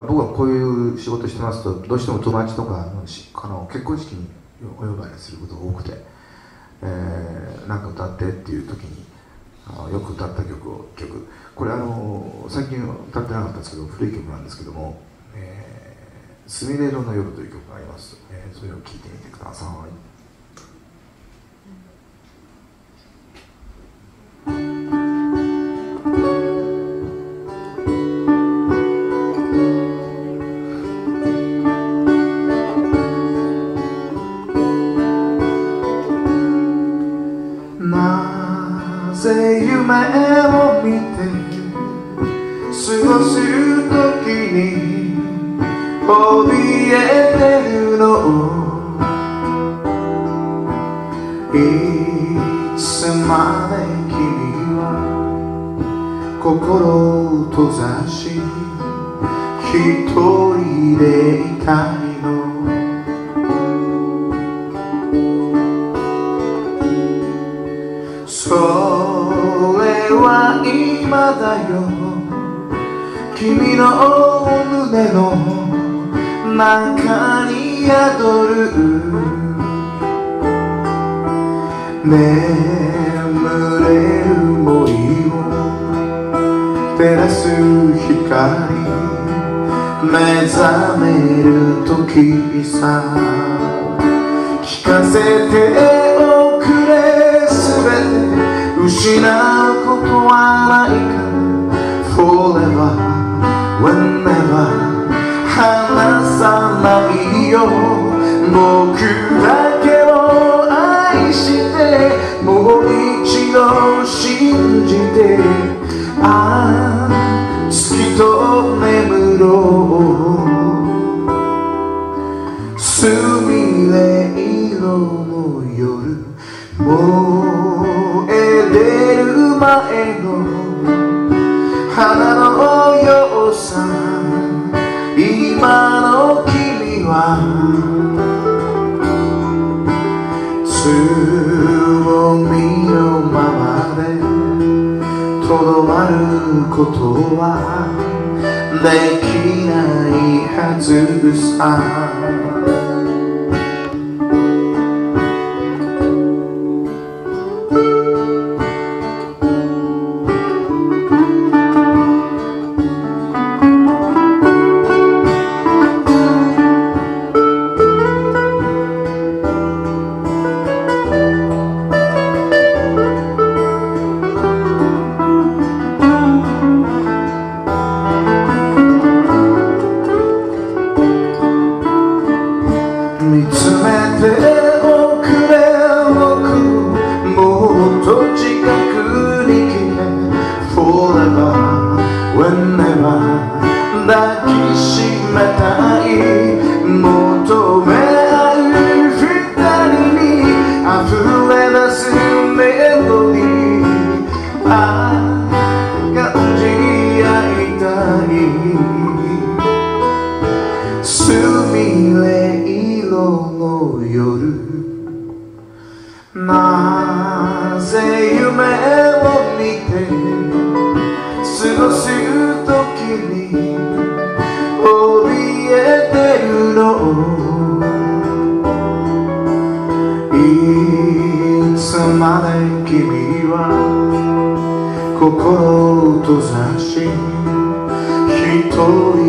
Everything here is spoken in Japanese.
僕はこういう仕事してますとどうしても友達とかのあの結婚式にお呼ばれすることが多くて、えー、なんか歌ってっていう時にあよく歌った曲を曲これあの最近歌ってなかったんですけど古い曲なんですけども「えー、すみれ色の夜」という曲があります、えー、それを聴いてみてください。ぜ夢を見て過ごす時に怯えてるの。いつまで君は心を閉ざし一人でいたい。よ。君の胸の中に宿る。眠れる森を照らす光目覚める時さ。聞かせておくれすべて失う。離さないよ。僕だけを愛してもう一度信じてああ月と眠ろう。すみれ色の夜燃え出る前の花のようさ。今の君はつぼみのままでとどまることはできないはずさ求め合う二人に溢れ出すメロディー。ああ感じ合いたいすみれ色の夜な。ぜ夢いつまで君は心を閉ざし一人